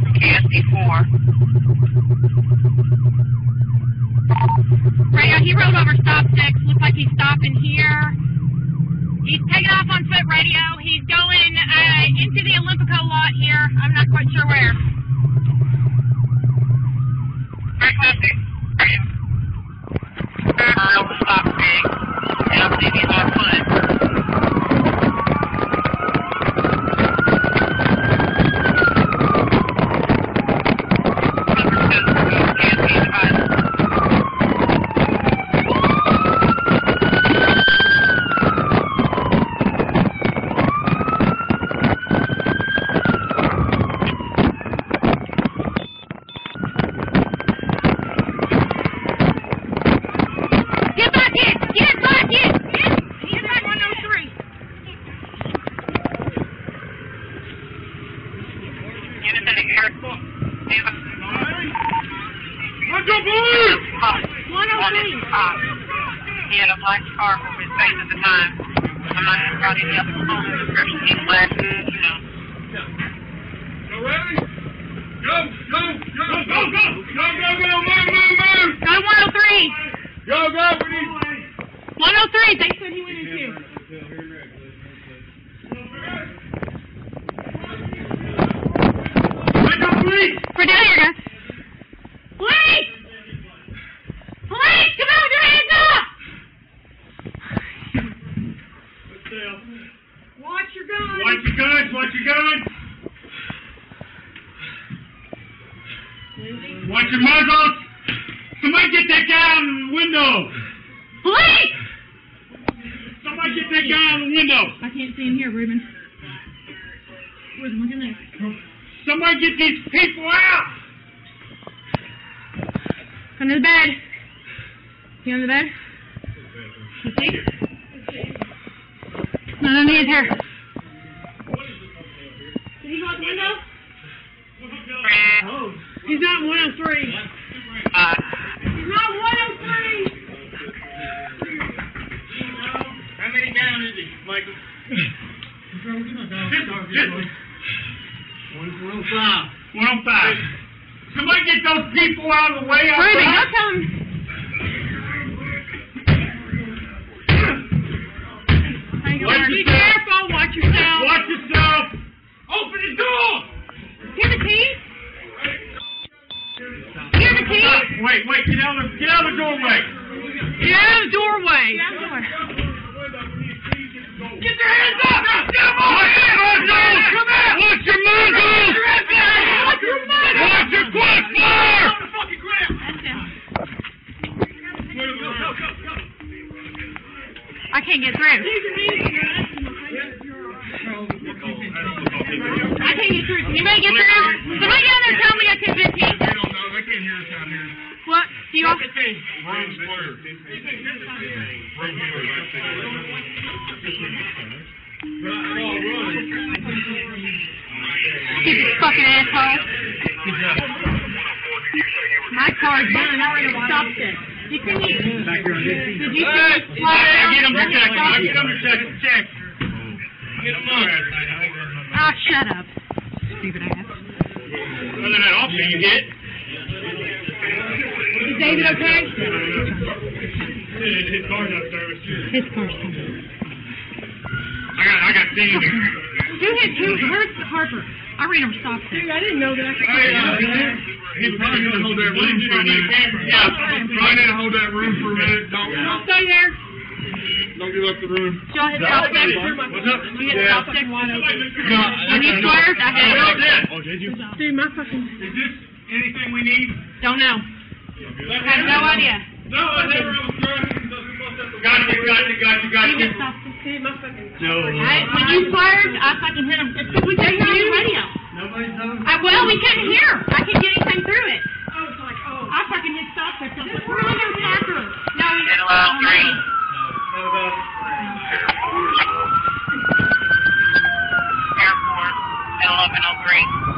54. Radio, he rolled over stop six. Looks like he's stopping here. He's taking off on foot radio. He's going uh, into the Olympico lot here. I'm not quite sure where. 350. Over he had a black scarf over his face at the time. I'm not sure about any other clothing description. He's black, you know. You ready? Go, go, go, go, go, go, go, go, move, move, move. Go 103. Go, go, 103, they said he went into. Watch your muzzles! Somebody get that guy out the window! Police! Somebody get that guy out the window! I can't see him here, Ruben. Ruben, look in there. Somebody get these people out! Under the bed. He under the bed? You see? Not underneath here. Did he go out the window? He's not in 103. Uh, He's not 103. How many down is he, Michael? One oh five. 105. Somebody get those people out of the way. out Ruben, front. Out of get out of the doorway. Get out of the doorway. Get your hands up. Watch your muzzles. Come out. Watch your muzzles. Watch your muzzles. Watch your quad fire. I can't get through. I can't get through. Can anybody get through? Somebody down there tell me I can 15 years out here. What? Do you That's the thing. Wrong square. Wrong square. Fucking asshole. My car's burning. I already stopped it. You couldn't. Did you see? Get him checked. Get him checked. Check. Get him on. Ah, shut up. Stupid ass. Other than that officer you get. Is David okay? His car's out service. His car's coming. I got, I got Sandy. Who hit who? Where's Harper? I ran over stop sign. I didn't know that. I could Hey, uh, he's probably gonna hold that room for a minute. Yeah, probably need to hold that room for a minute. Don't, don't, Stay there. don't give up the room. Did y'all hit stop stick? What's up? Did you hit Yeah. stop stick? No, You need squares? I Yeah, have did. it. Oh, did you? Dude, my fucking. Is this anything we need? Don't know. I have no idea. No Zawaria. Got you, got you, got you, got you. No. I, when you fired, I fucking hit him. We couldn't hear the radio. Nobody's done. I, well, we couldn't hear. I could get anything through it. Oh, it's like, oh. I fucking hit stop or something. We're in there soccer. No, we didn't. Allow three. No, it's Airport, 1103.